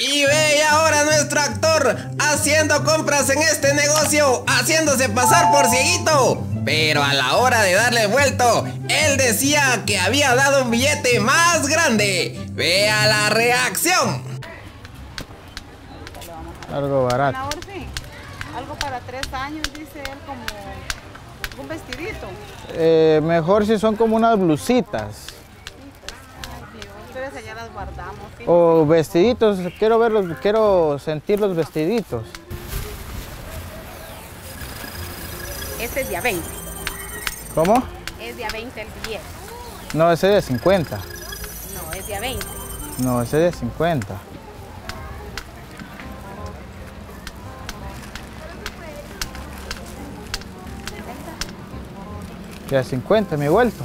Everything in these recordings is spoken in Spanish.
Y ve ahora nuestro actor haciendo compras en este negocio, haciéndose pasar por cieguito. Pero a la hora de darle vuelto, él decía que había dado un billete más grande. Vea la reacción. Algo barato. Algo para tres años, dice él, como un vestidito. Eh, mejor si son como unas blusitas. Ustedes allá las guardamos. O vestiditos, quiero verlos, quiero sentir los vestiditos. Este es de a 20. ¿Cómo? Es de a 20 el billete. No, ese es de 50. No, es de a 20. No, ese es de 50. De a 50, mi vuelto.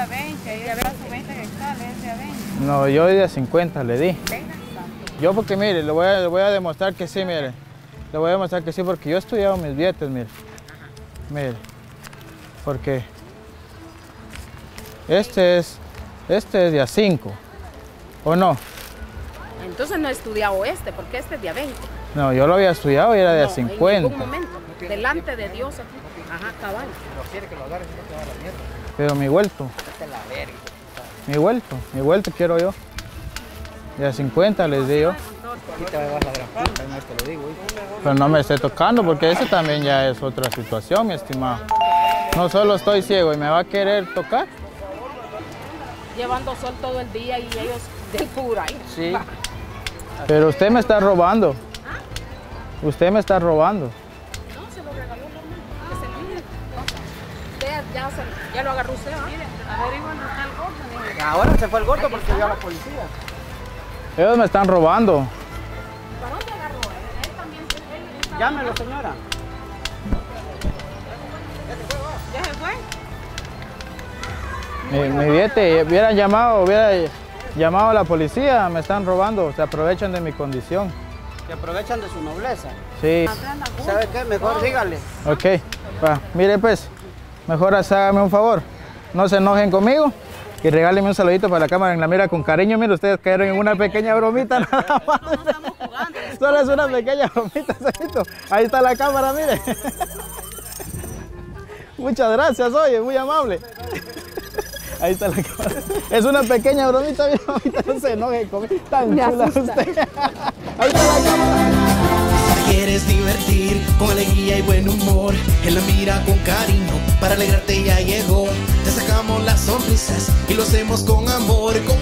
A 20, es de a 20 hectáreas, es de a 20. No, yo de a 50 le di. Yo porque mire, le voy, a, le voy a demostrar que sí, mire. Le voy a demostrar que sí porque yo he estudiado mis billetes, mire. Mire. Porque este es, este es de a 5. ¿O no? Entonces no he estudiado este, porque este es de a 20. No, yo lo había estudiado y era de a 50. En ningún momento, delante de Dios aquí. Ajá, cabal. Pero mi vuelto. Mi vuelto, mi vuelto quiero yo. De a 50 les digo. Pero no me esté tocando porque ese también ya es otra situación, mi estimado. No solo estoy ciego y me va a querer tocar. Llevando sol todo el día y ellos del pura. Sí. Pero usted me está robando. Usted me está robando. Ya, se, ya lo agarró usted, ¿ah? Gordo. Ahora se fue el gordo porque vio a la policía. Ellos me están robando. ¿Para dónde agarró? Él, también. Él, él Llámelo, señora. ¿Ya se fue? Mi, mi billete, hubieran llamado, hubiera llamado a la policía, me están robando, se aprovechan de mi condición. Se aprovechan de su nobleza. Sí. ¿Sabe qué? Mejor dígale. Ok, va, mire pues, mejor hágame un favor, no se enojen conmigo y regálenme un saludito para la cámara en la mira con cariño. Mire, ustedes cayeron en una pequeña bromita nada más. No estamos jugando. Solo es una pequeña bromita, Celito. Ahí está la cámara, mire. Muchas gracias, oye, muy amable. Ahí está la cámara. Es una pequeña bromita, mi mamita, no se enoje conmigo. Tan chula usted. Ahí está la cámara. Si quieres divertir con alegría y buen humor, en la mira con cariño, para alegrarte ya llegó. Te sacamos las sonrisas y lo hacemos con amor. Con